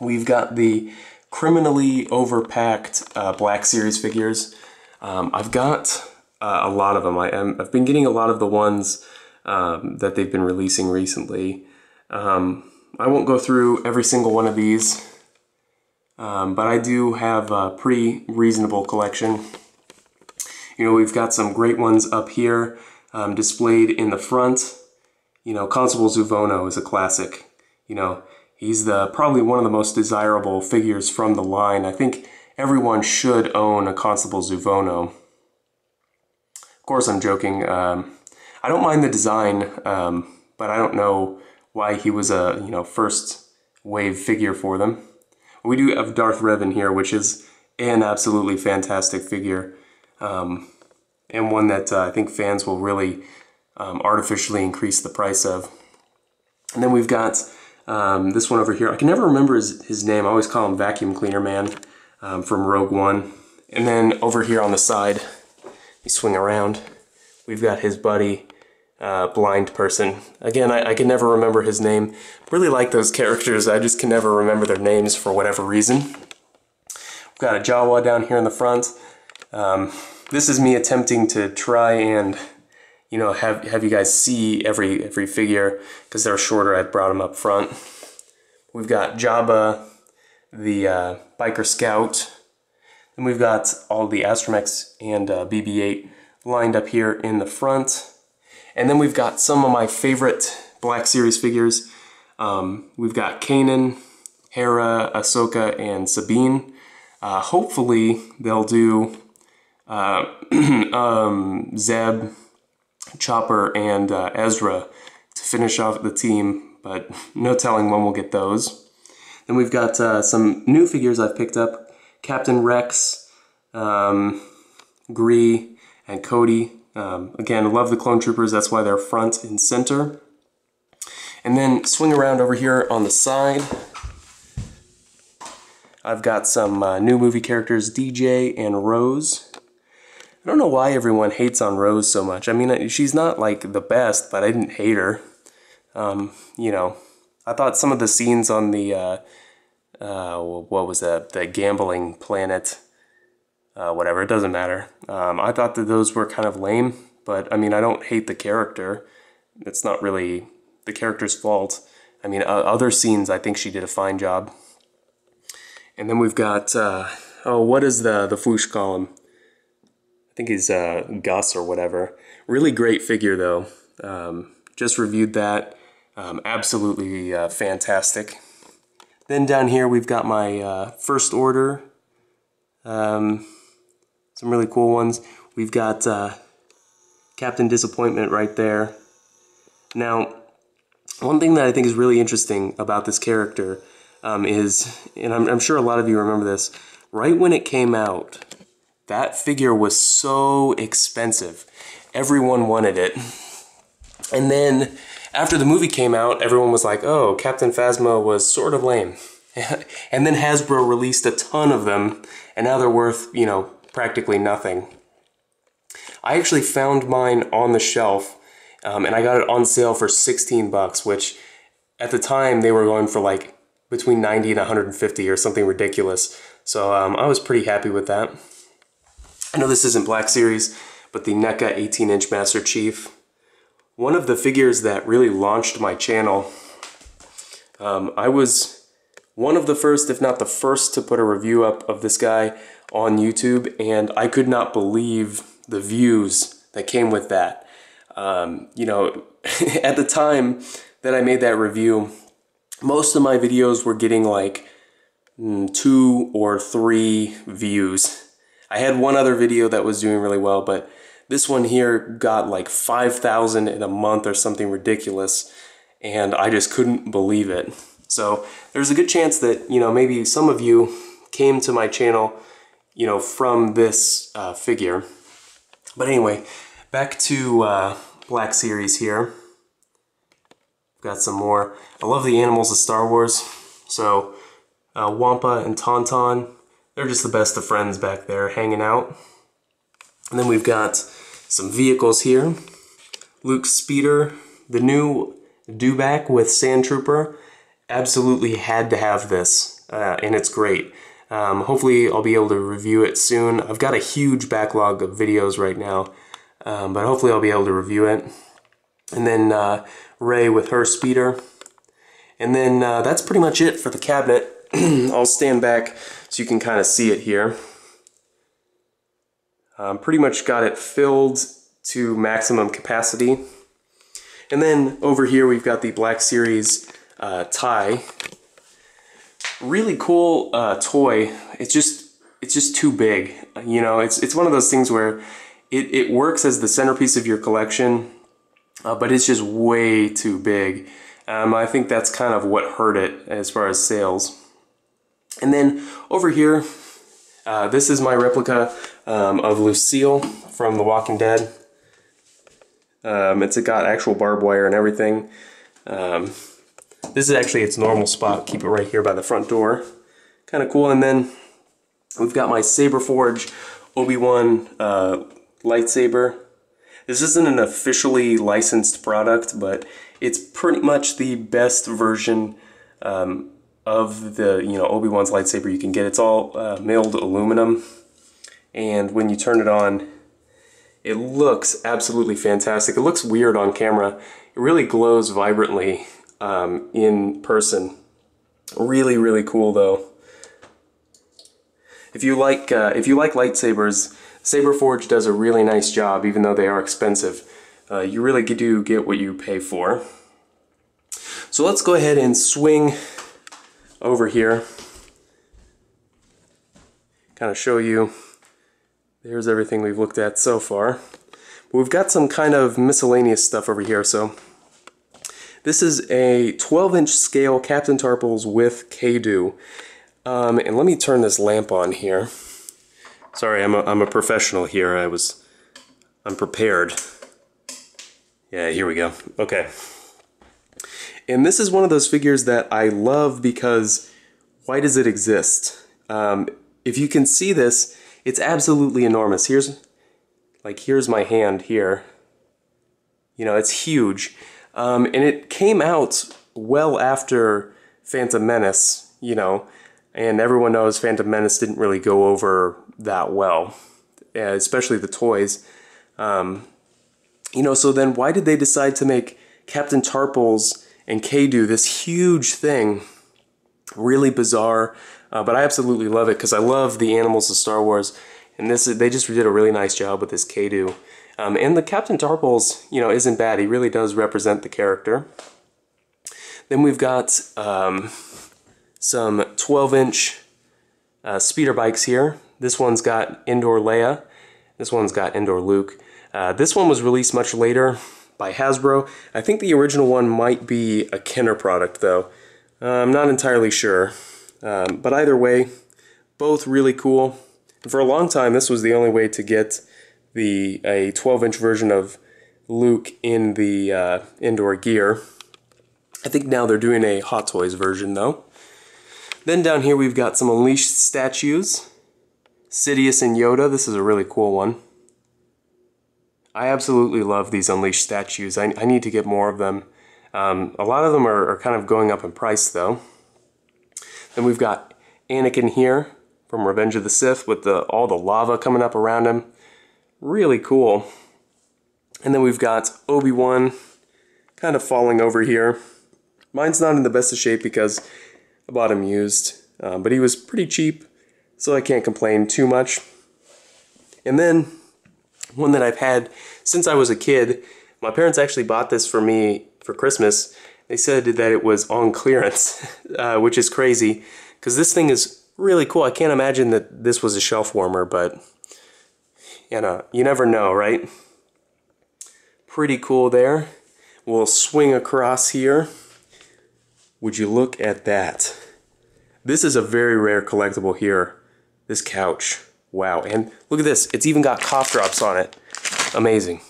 Speaker 1: we've got the criminally overpacked uh, Black Series figures. Um, I've got uh, a lot of them. I I've been getting a lot of the ones um, that they've been releasing recently. Um, I won't go through every single one of these, um, but I do have a pretty reasonable collection. You know, we've got some great ones up here um, displayed in the front. You know, Constable Zuvono is a classic. You know, he's the probably one of the most desirable figures from the line. I think everyone should own a Constable Zuvono. Of course, I'm joking. Um, I don't mind the design, um, but I don't know why he was a you know first wave figure for them. We do have Darth Revan here, which is an absolutely fantastic figure um, and one that uh, I think fans will really um, artificially increase the price of. And then we've got um, this one over here. I can never remember his, his name. I always call him Vacuum Cleaner Man um, from Rogue One. And then over here on the side, you swing around, we've got his buddy, uh, Blind Person. Again, I, I, can never remember his name. Really like those characters. I just can never remember their names for whatever reason. We've got a Jawa down here in the front. Um, this is me attempting to try and, you know, have, have you guys see every, every figure because they're shorter. I brought them up front. We've got Jabba, the uh, Biker Scout, and we've got all the Astromechs and uh, BB-8 lined up here in the front. And then we've got some of my favorite Black Series figures. Um, we've got Kanan, Hera, Ahsoka, and Sabine. Uh, hopefully they'll do uh, <clears throat> um, Zeb, Chopper, and uh, Ezra to finish off the team, but <laughs> no telling when we'll get those. Then we've got uh, some new figures I've picked up. Captain Rex, um, Gree, and Cody. Um, again, love the Clone Troopers, that's why they're front and center. And then swing around over here on the side. I've got some uh, new movie characters, DJ and Rose. I don't know why everyone hates on Rose so much. I mean, she's not like the best, but I didn't hate her. Um, you know, I thought some of the scenes on the, uh, uh, what was that, the gambling planet, uh, whatever, it doesn't matter. Um, I thought that those were kind of lame, but I mean, I don't hate the character. It's not really the character's fault. I mean, uh, other scenes, I think she did a fine job. And then we've got, uh, oh, what is the, the Foosh column? I think he's uh, Gus or whatever. Really great figure, though. Um, just reviewed that. Um, absolutely uh, fantastic. Then down here, we've got my uh, first order. Um, some really cool ones. We've got uh, Captain Disappointment right there. Now, one thing that I think is really interesting about this character um, is, and I'm, I'm sure a lot of you remember this, right when it came out, that figure was so expensive. Everyone wanted it. And then after the movie came out, everyone was like, oh, Captain Phasma was sort of lame. <laughs> and then Hasbro released a ton of them, and now they're worth, you know, practically nothing. I actually found mine on the shelf, um, and I got it on sale for 16 bucks, which at the time they were going for like between 90 and 150 or something ridiculous. So um, I was pretty happy with that. I know this isn't Black Series, but the NECA 18 inch Master Chief. One of the figures that really launched my channel. Um, I was one of the first, if not the first, to put a review up of this guy on YouTube, and I could not believe the views that came with that. Um, you know, <laughs> at the time that I made that review, most of my videos were getting like mm, two or three views. I had one other video that was doing really well, but this one here got like 5,000 in a month or something ridiculous, and I just couldn't believe it. So there's a good chance that, you know, maybe some of you came to my channel you know, from this uh, figure. But anyway, back to uh, Black Series here. Got some more. I love the animals of Star Wars. So, uh, Wampa and Tauntaun, they're just the best of friends back there hanging out. And then we've got some vehicles here. Luke Speeder, the new Dewback with Sand Trooper. Absolutely had to have this, uh, and it's great. Um, hopefully I'll be able to review it soon. I've got a huge backlog of videos right now, um, but hopefully I'll be able to review it. And then uh, Rey with her speeder. And then uh, that's pretty much it for the cabinet. <clears throat> I'll stand back so you can kind of see it here. Um, pretty much got it filled to maximum capacity. And then over here we've got the Black Series uh, tie really cool uh, toy. It's just it's just too big. You know, it's it's one of those things where it, it works as the centerpiece of your collection, uh, but it's just way too big. Um, I think that's kind of what hurt it as far as sales. And then over here, uh, this is my replica um, of Lucille from The Walking Dead. Um, it's got actual barbed wire and everything. This is actually its normal spot. Keep it right here by the front door. Kind of cool. And then we've got my Saberforge Obi-Wan uh, lightsaber. This isn't an officially licensed product, but it's pretty much the best version um, of the you know Obi-Wan's lightsaber you can get. It's all uh, milled aluminum, and when you turn it on, It looks absolutely fantastic. It looks weird on camera. It really glows vibrantly um, in person. Really, really cool though. If you like, uh, if you like lightsabers, Saberforge does a really nice job, even though they are expensive. Uh, you really do get what you pay for. So let's go ahead and swing over here. Kind of show you, there's everything we've looked at so far. We've got some kind of miscellaneous stuff over here. So this is a 12 inch scale Captain Tarpals with Kaadu. Um, and let me turn this lamp on here. Sorry, I'm a, I'm a professional here. I was, I'm prepared. Yeah, here we go. Okay. And this is one of those figures that I love because why does it exist? Um, if you can see this, it's absolutely enormous. Here's, like, here's my hand here. You know, it's huge. Um, and it came out well after Phantom Menace, you know, and everyone knows Phantom Menace didn't really go over that well, especially the toys. Um, you know, so then why did they decide to make Captain Tarpals and Kaadu this huge thing? Really bizarre, uh, but I absolutely love it because I love the animals of Star Wars, and this they just did a really nice job with this Kaadu. Um, and the Captain Tarpals, you know, isn't bad. He really does represent the character. Then we've got um, some 12-inch uh, speeder bikes here. This one's got Endor Leia. This one's got Endor Luke. Uh, this one was released much later by Hasbro. I think the original one might be a Kenner product though. Uh, I'm not entirely sure. Um, but either way, both really cool. And for a long time, this was the only way to get the a 12-inch version of Luke in the uh, Endor gear. I think now they're doing a Hot Toys version though. Then down here we've got some Unleashed statues. Sidious and Yoda, this is a really cool one. I absolutely love these Unleashed statues. I, I need to get more of them. Um, a lot of them are, are, kind of going up in price though. Then we've got Anakin here from Revenge of the Sith with the all the lava coming up around him. Really cool. And then we've got Obi-Wan kind of falling over here. Mine's not in the best of shape because I bought him used, um, but he was pretty cheap, so I can't complain too much. And then one that I've had since I was a kid. My parents actually bought this for me for Christmas. They said that it was on clearance, <laughs> uh, which is crazy because this thing is really cool. I can't imagine that this was a shelf warmer, but you know, you never know, right? Pretty cool there. We'll swing across here. Would you look at that? This is a very rare collectible here. This couch. Wow, and look at this. It's even got cough drops on it. Amazing.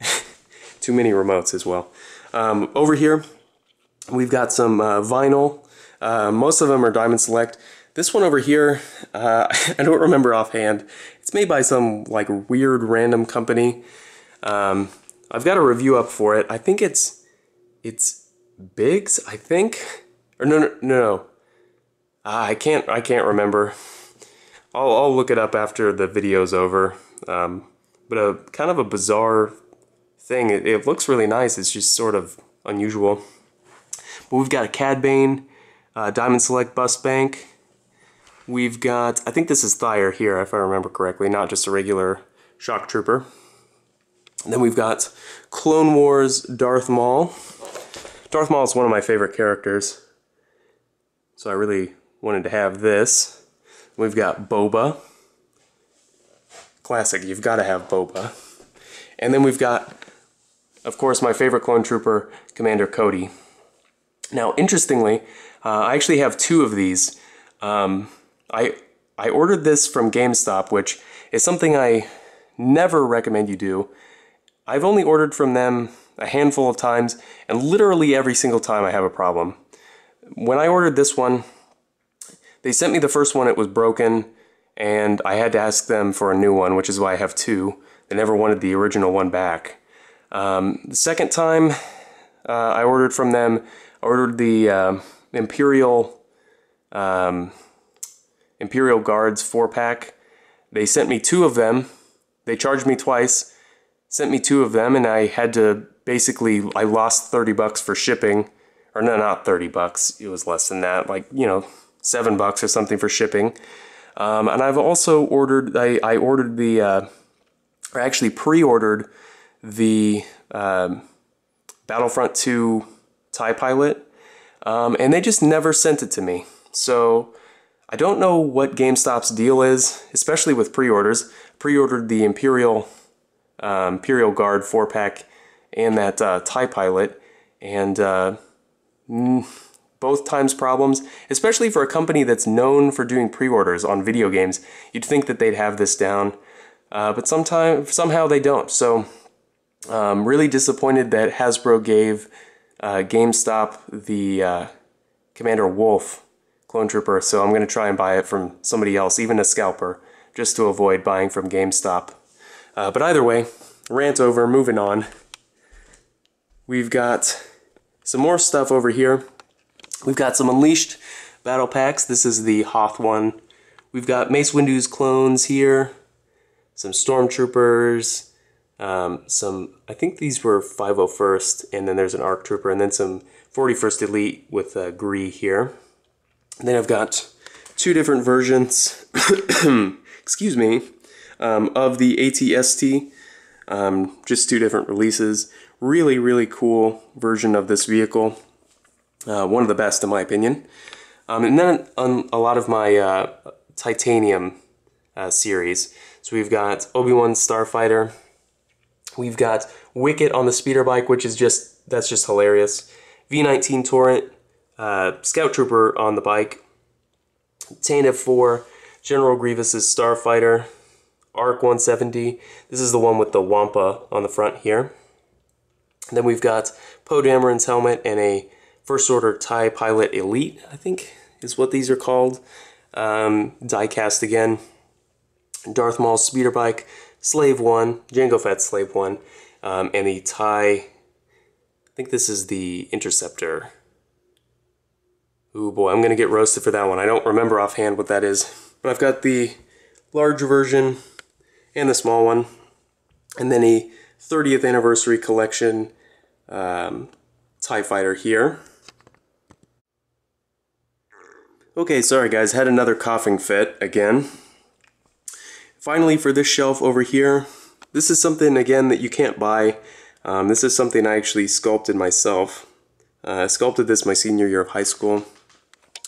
Speaker 1: <laughs> Too many remotes as well. Um, over here, we've got some uh, vinyl. Uh, most of them are Diamond Select. This one over here, uh, <laughs> I don't remember offhand. It's made by some like weird random company. Um, I've got a review up for it. I think it's it's Biggs. I think, or no, no, no. Uh, I can't. I can't remember. I'll, I'll look it up after the video's over. Um, but a kind of a bizarre thing. It, it, looks really nice. It's just sort of unusual. But we've got a Cad Bane, uh, Diamond Select Bust Bank. We've got, I think this is Thire here, if I remember correctly, not just a regular Shock Trooper. And then we've got Clone Wars Darth Maul. Darth Maul is one of my favorite characters. So I really wanted to have this. We've got Boba. Classic, you've got to have Boba. And then we've got, of course, my favorite clone trooper, Commander Cody. Now, interestingly, uh, I actually have two of these. Um, I, I ordered this from GameStop, which is something I never recommend you do. I've only ordered from them a handful of times, and literally every single time I have a problem. When I ordered this one, they sent me the first one, it was broken, and I had to ask them for a new one, which is why I have two. They never wanted the original one back. Um, the second time uh, I ordered from them, I ordered the uh, Imperial um, Imperial Guards four pack. They sent me two of them. They charged me twice, sent me two of them, and I had to basically I lost 30 bucks for shipping, or no, not 30 bucks. It was less than that, like you know, seven bucks or something for shipping. Um, and I've also ordered. I, I ordered the, uh, or actually pre-ordered the um, Battlefront 2 TIE Pilot, um, and they just never sent it to me. So I don't know what GameStop's deal is, especially with pre-orders. Pre-ordered the Imperial um, Imperial Guard four pack and that uh, TIE Pilot, and uh, mm, both times problems, especially for a company that's known for doing pre-orders on video games. You'd think that they'd have this down, uh, but sometime, somehow they don't. So um, really disappointed that Hasbro gave uh, GameStop the uh, Commander Wolffe clone trooper, so I'm going to try and buy it from somebody else, even a scalper, just to avoid buying from GameStop. Uh, but either way, rant over, moving on. We've got some more stuff over here. We've got some Unleashed battle packs. This is the Hoth one. We've got Mace Windu's clones here, some Stormtroopers, um, some, I think these were 501st, and then there's an ARC Trooper, and then some 41st Elite with uh, Gree here. Then I've got two different versions, <coughs> excuse me, um, of the ATST, um, just two different releases. Really, really cool version of this vehicle. Uh, one of the best in my opinion. Um, and then on a lot of my uh, titanium uh, series. So we've got Obi-Wan Starfighter. We've got Wicket on the speeder bike, which is just, that's just hilarious. V19 Torrent, uh, Scout Trooper on the bike. Tantive 4, General Grievous's Starfighter, ARC 170. This is the one with the Wampa on the front here. And then we've got Poe Dameron's helmet and a First Order TIE Pilot Elite, I think is what these are called. Um, diecast again. Darth Maul's speeder bike, Slave 1, Jango Fett's Slave 1, um, and the TIE, I think this is the Interceptor. Ooh boy, I'm to get roasted for that one. I don't remember offhand what that is. But I've got the large version and the small one. And then a 30th anniversary collection um, TIE fighter here. Okay, sorry guys, had another coughing fit again. Finally, for this shelf over here, this is something, again, that you can't buy. Um, this is something I actually sculpted myself. Uh, I sculpted this my senior year of high school.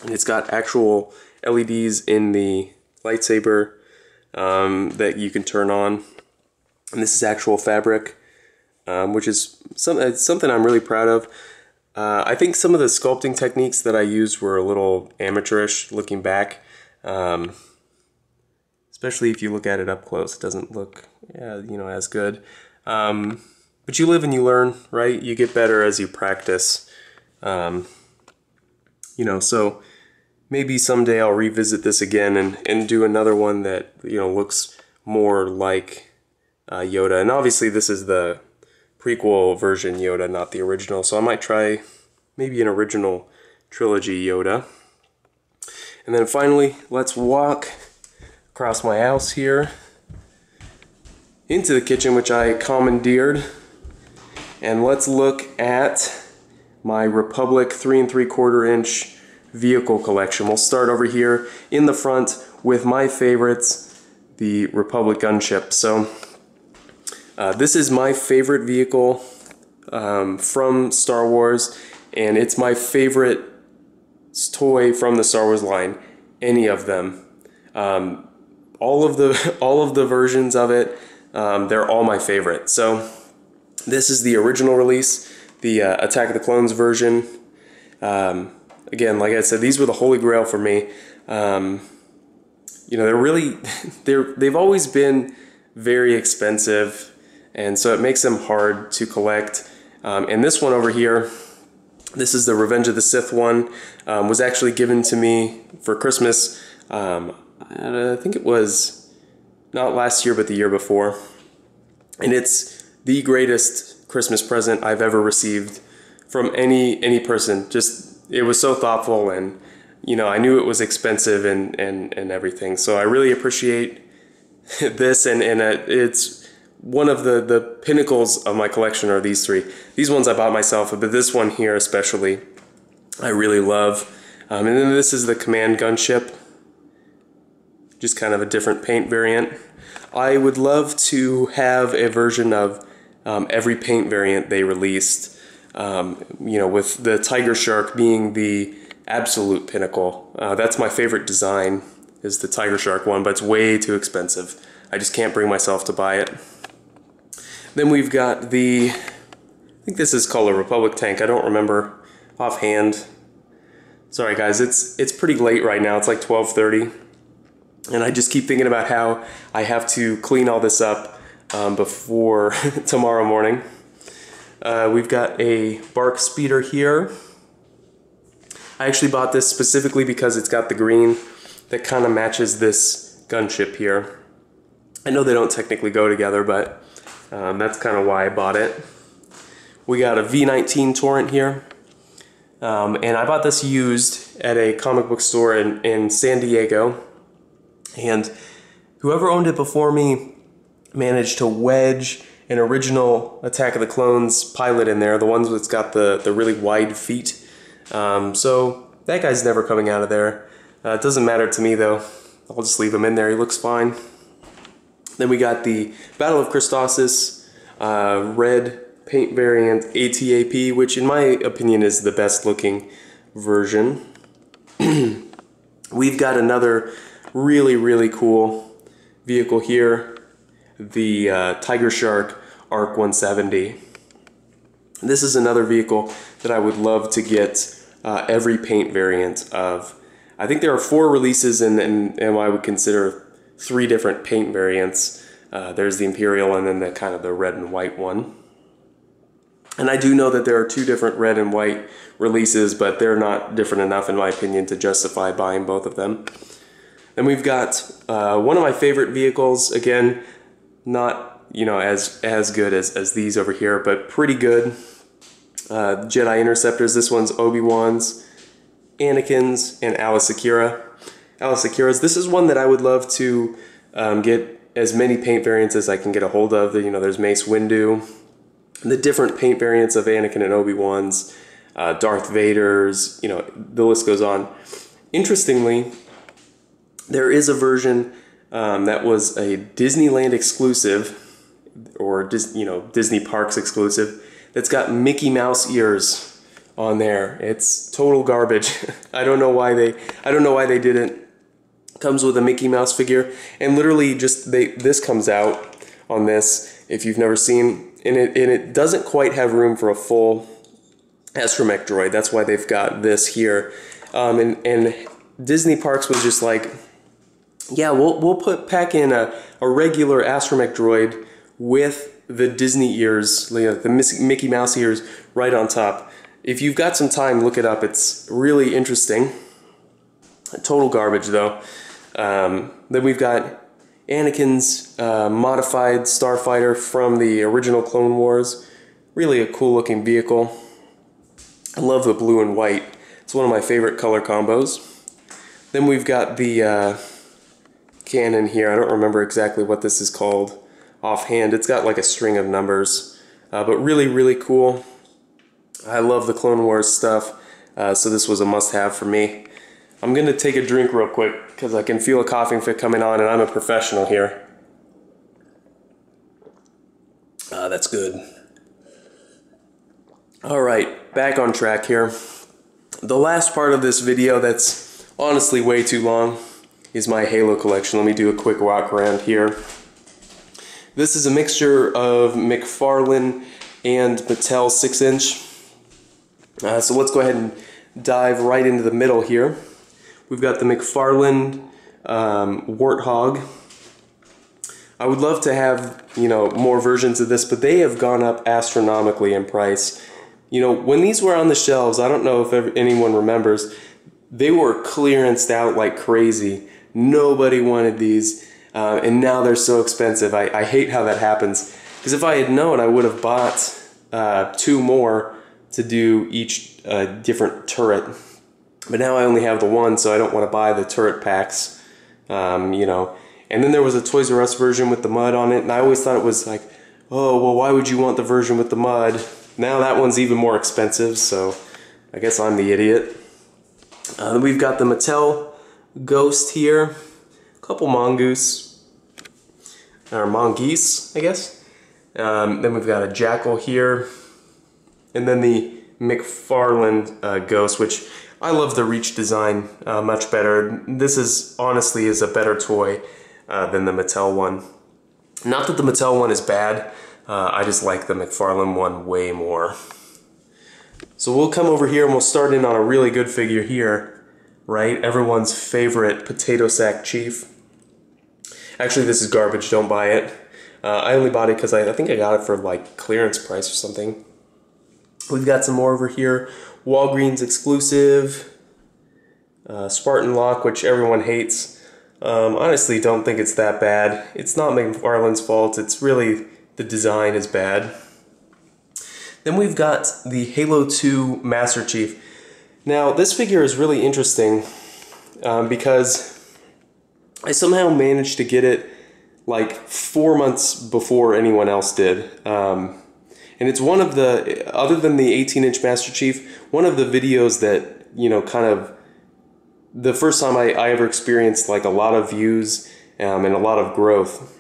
Speaker 1: It's got actual LEDs in the lightsaber um, that you can turn on. And this is actual fabric, um, which is some, something I'm really proud of. Uh, I think some of the sculpting techniques that I used were a little amateurish looking back. Um, especially if you look at it up close, it doesn't look you know as good. Um, but you live and you learn, right? You get better as you practice. Um, you know, so maybe someday I'll revisit this again and, and do another one that, you know, looks more like uh, Yoda. And obviously this is the prequel version Yoda, not the original. So I might try maybe an original trilogy Yoda. And then finally, let's walk across my house here into the kitchen, which I commandeered. And let's look at my Republic 3 and 3 quarter inch vehicle collection. We'll start over here in the front with my favorites, the Republic gunship. So uh, this is my favorite vehicle um, from Star Wars, and it's my favorite toy from the Star Wars line. Any of them, um, all of the <laughs> all of the versions of it, um, they're all my favorite. So this is the original release, the uh, Attack of the Clones version. Um, again, like I said, these were the holy grail for me. Um, you know, they're really, <laughs> they're, they've always been very expensive, and so it makes them hard to collect. Um, and this one over here, this is the Revenge of the Sith one, um, was actually given to me for Christmas. Um, I think it was not last year, but the year before. And it's the greatest Christmas present I've ever received from any any person. Just it was so thoughtful and you know I knew it was expensive and and and everything. So I really appreciate <laughs> this and and it's one of the, the pinnacles of my collection are these three. These ones I bought myself, but this one here especially, I really love. Um, and then this is the command gunship, just kind of a different paint variant. I would love to have a version of um, every paint variant they released. Um, you know, with the Tiger Shark being the absolute pinnacle. Uh, that's my favorite design, is the Tiger Shark one, but it's way too expensive. I just can't bring myself to buy it. Then we've got the, I think this is called a Republic tank. I don't remember offhand. Sorry guys, it's it's pretty late right now. It's like 12:30, and I just keep thinking about how I have to clean all this up um, before <laughs> tomorrow morning. Uh, we've got a BARC speeder here. I actually bought this specifically because it's got the green that kind of matches this gunship here. I know they don't technically go together, but um, that's kind of why I bought it. We got a V19 Torrent here. Um, and I bought this used at a comic book store in, in San Diego. And whoever owned it before me managed to wedge an original Attack of the Clones pilot in there, the ones that's got the, the really wide feet. Um, so that guy's never coming out of there. Uh, it doesn't matter to me though. I'll just leave him in there. He looks fine. Then we got the Battle of Christosis uh, red paint variant ATAP, which in my opinion is the best looking version. <clears throat> We've got another really, really cool vehicle here, the uh, Tiger Shark ARC 170. This is another vehicle that I would love to get uh, every paint variant of. I think there are four releases and, and, and I would consider three different paint variants. Uh, there's the Imperial and then the kind of the red and white one. And I do know that there are two different red and white releases, but they're not different enough in my opinion to justify buying both of them. Then we've got uh, one of my favorite vehicles, again, not you know as as good as, as these over here, but pretty good. Uh, Jedi Interceptors, this one's Obi-Wan's, Anakin's, and Aayla Secura. Aayla Secura's, this is one that I would love to um, get as many paint variants as I can get a hold of. You know, there's Mace Windu, the different paint variants of Anakin and Obi-Wan's, uh, Darth Vader's, you know, the list goes on. Interestingly, there is a version um, that was a Disneyland exclusive, or Dis, you know Disney Parks exclusive, that's got Mickey Mouse ears on there. It's total garbage. <laughs> I don't know why they I don't know why they didn't. Comes with a Mickey Mouse figure, and literally just they this comes out on this if you've never seen, and it and it doesn't quite have room for a full astromech droid. That's why they've got this here, um, and and Disney Parks was just like yeah, we'll, we'll put pack in a, a regular astromech droid with the Disney ears, you know, the Mickey Mouse ears right on top. If you've got some time, look it up. It's really interesting. Total garbage though. Um, then we've got Anakin's uh, modified starfighter from the original Clone Wars. Really a cool looking vehicle. I love the blue and white. It's one of my favorite color combos. Then we've got the uh, cannon here. I don't remember exactly what this is called offhand. It's got like a string of numbers, uh, but really, really cool. I love the Clone Wars stuff, uh, so this was a must-have for me. I'm going to take a drink real quick because I can feel a coughing fit coming on and I'm a professional here. Ah, that's good. Alright, back on track here. The last part of this video that's honestly way too long is my Halo collection. Let me do a quick walk around here. This is a mixture of McFarlane and Mattel 6 inch. Uh, so let's go ahead and dive right into the middle here. We've got the McFarlane um, Warthog. I would love to have, you know, more versions of this, but they have gone up astronomically in price. You know, when these were on the shelves, I don't know if ever, anyone remembers, they were clearanced out like crazy. Nobody wanted these, uh, and now they're so expensive. I, I hate how that happens. Because if I had known, I would have bought uh, two more to do each uh, different turret. But now I only have the one, so I don't want to buy the turret packs. Um, you know, And then there was a Toys R Us version with the mud on it, and I always thought it was like, oh, well, why would you want the version with the mud? Now that one's even more expensive, so I guess I'm the idiot. Uh, we've got the Mattel Ghost here, couple Mongoose, or Mongoose, I guess. Um, then we've got a Jackal here, and then the McFarlane uh, Ghost, which I love the Reach design uh, much better. This is honestly is a better toy uh, than the Mattel one. Not that the Mattel one is bad, uh, I just like the McFarlane one way more. So we'll come over here and we'll start in on a really good figure here, right? Everyone's favorite Potato Sack Chief. Actually, this is garbage, don't buy it. Uh, I only bought it because I, I think I got it for like clearance price or something. We've got some more over here. Walgreens exclusive. Uh, Spartan Locke, which everyone hates. Um, honestly, don't think it's that bad. It's not McFarlane's fault. It's really the design is bad. Then we've got the Halo 2 Master Chief. Now, this figure is really interesting um, because I somehow managed to get it like four months before anyone else did. Um, and it's one of the, other than the 18 inch Master Chief, one of the videos that, you know, kind of the first time I, I ever experienced like a lot of views um, and a lot of growth.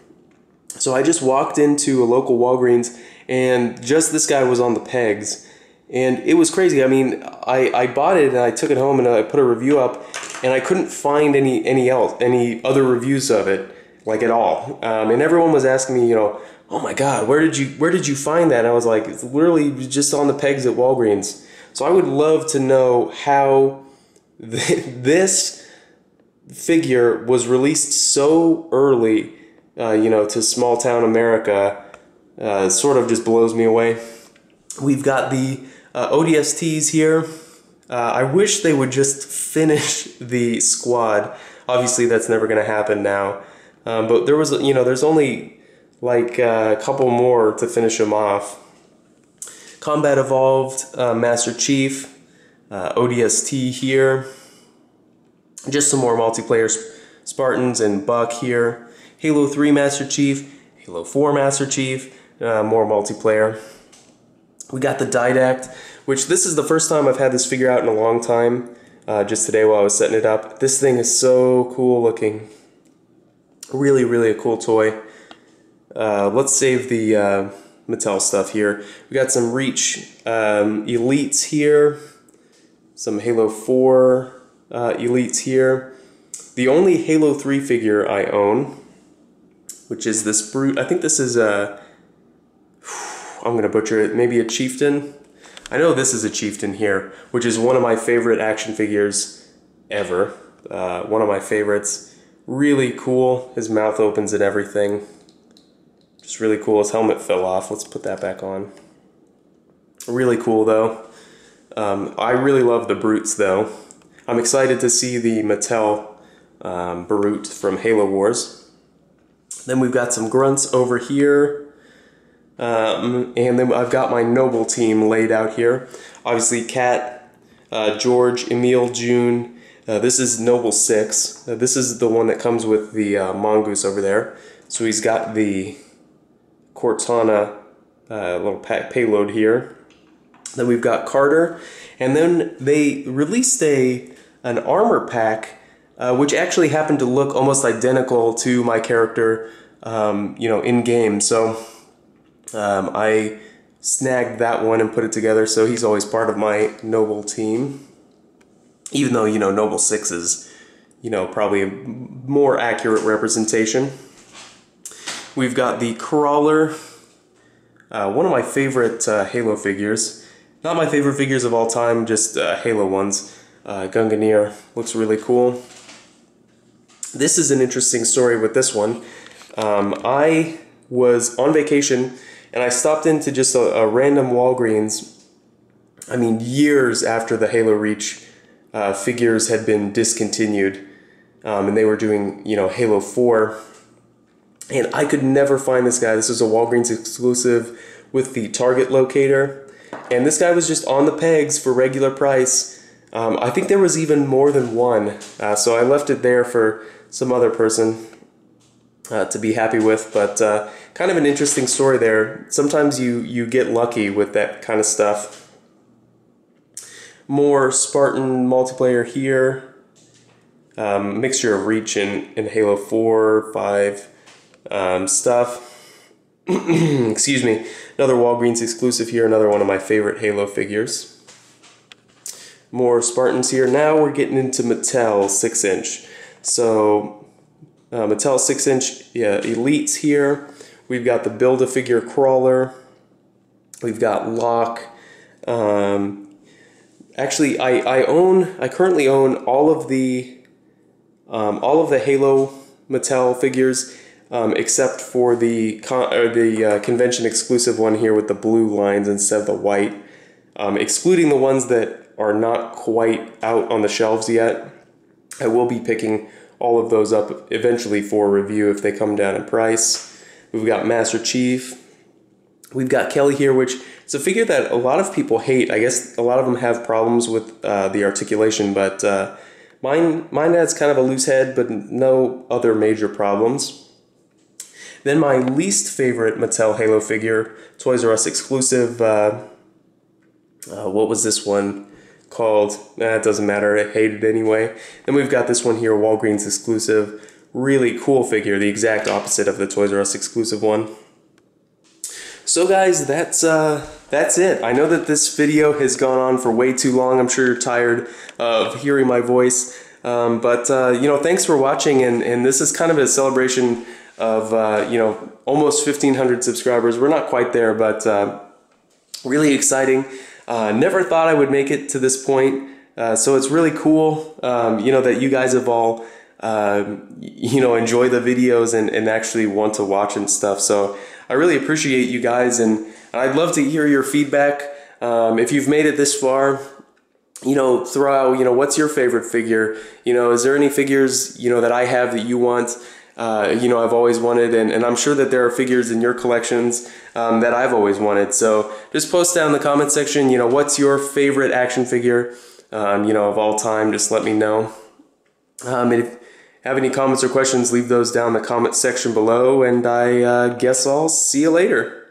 Speaker 1: So I just walked into a local Walgreens and just this guy was on the pegs. And it was crazy. I mean, I, I bought it and I took it home and I put a review up and I couldn't find any any else any other reviews of it like at all. Um, and everyone was asking me, you know, oh my god, where did you where did you find that? And I was like, it's literally just on the pegs at Walgreens. So I would love to know how <laughs> this figure was released so early, uh, you know, to small town America. Uh, sort of just blows me away. We've got the uh, ODSTs here. Uh, I wish they would just finish <laughs> the squad. Obviously, that's never going to happen now. Um, but there was, you know, there's only like uh, a couple more to finish them off. Combat Evolved, uh, Master Chief, uh, ODST here. Just some more multiplayer Spartans and Buck here. Halo 3 Master Chief, Halo 4 Master Chief, uh, more multiplayer. We got the Didact, which this is the first time I've had this figure out in a long time. Uh, just today while I was setting it up. This thing is so cool looking. Really, really a cool toy. Uh, let's save the uh, Mattel stuff here. We got some Reach um, Elites here, some Halo 4 uh, Elites here. The only Halo 3 figure I own, which is this Brute, I think this is a, I'm to butcher it, maybe a Chieftain. I know this is a Chieftain here, which is one of my favorite action figures ever. Uh, one of my favorites. Really cool. His mouth opens and everything. Just really cool. His helmet fell off. Let's put that back on. Really cool though. Um, I really love the Brutes though. I'm excited to see the Mattel um, Brute from Halo Wars. Then we've got some grunts over here. Um, and then I've got my Noble team laid out here. Obviously, Kat, uh, George, Emile, June. Uh, this is Noble 6. Uh, this is the one that comes with the uh, Mongoose over there. So he's got the Cortana uh, little payload here. Then we've got Carter, and then they released a an armor pack, uh, which actually happened to look almost identical to my character, um, you know, in game. So um, I snagged that one and put it together. So he's always part of my Noble team, even though you know Noble Six is, you know, probably a more accurate representation. We've got the Crawler, uh, one of my favorite uh, Halo figures. Not my favorite figures of all time, just uh, Halo ones. Uh, Gungnir looks really cool. This is an interesting story with this one. Um, I was on vacation and I stopped into just a, a random Walgreens. I mean, years after the Halo Reach uh, figures had been discontinued, um, and they were doing, you know, Halo 4 and I could never find this guy. This was a Walgreens exclusive with the Target locator. And this guy was just on the pegs for regular price. Um, I think there was even more than one. Uh, so I left it there for some other person. Uh, to be happy with, but uh, kind of an interesting story there. Sometimes you, you get lucky with that kind of stuff. More Spartan multiplayer here. Um, mixture of Reach and, and Halo 4, 5 um, stuff. <clears throat> Excuse me. Another Walgreens exclusive here, another one of my favorite Halo figures. More Spartans here. Now we're getting into Mattel 6 inch. So, uh, Mattel 6 inch yeah, Elites here. We've got the Build-A-Figure Crawler. We've got Locke. Um, actually, I, I own, I currently own all of the, um, all of the Halo Mattel figures um, except for the con the uh, convention exclusive one here with the blue lines instead of the white, um, excluding the ones that are not quite out on the shelves yet. I will be picking all of those up eventually for review if they come down in price. We've got Master Chief. We've got Kelly here, which is a figure that a lot of people hate. I guess a lot of them have problems with uh, the articulation, but uh, mine mine has kind of a loose head, but no other major problems. Then my least favorite Mattel Halo figure, Toys R Us exclusive. Uh, uh, what was this one called? Nah, it doesn't matter. I hate it anyway. Then we've got this one here, Walgreens exclusive. Really cool figure, the exact opposite of the Toys R Us exclusive one. So guys, that's uh, that's it. I know that this video has gone on for way too long. I'm sure you're tired of hearing my voice. Um, but uh, you know, thanks for watching, and, and this is kind of a celebration of uh, you know almost 1,500 subscribers. We're not quite there, but uh, really exciting. Uh, never thought I would make it to this point, uh, so it's really cool. Um, you know that you guys have all um, you know enjoy the videos and, and actually want to watch and stuff. So I really appreciate you guys, and I'd love to hear your feedback. Um, if you've made it this far, you know, throw out, you know, what's your favorite figure? You know, is there any figures, you know, that I have that you want? Uh, you know I've always wanted, and, and I'm sure that there are figures in your collections um, that I've always wanted. So just post down in the comment section, you know, what's your favorite action figure, um, you know, of all time. Just let me know. Um, if you have any comments or questions, leave those down in the comment section below, and I uh, guess I'll see you later.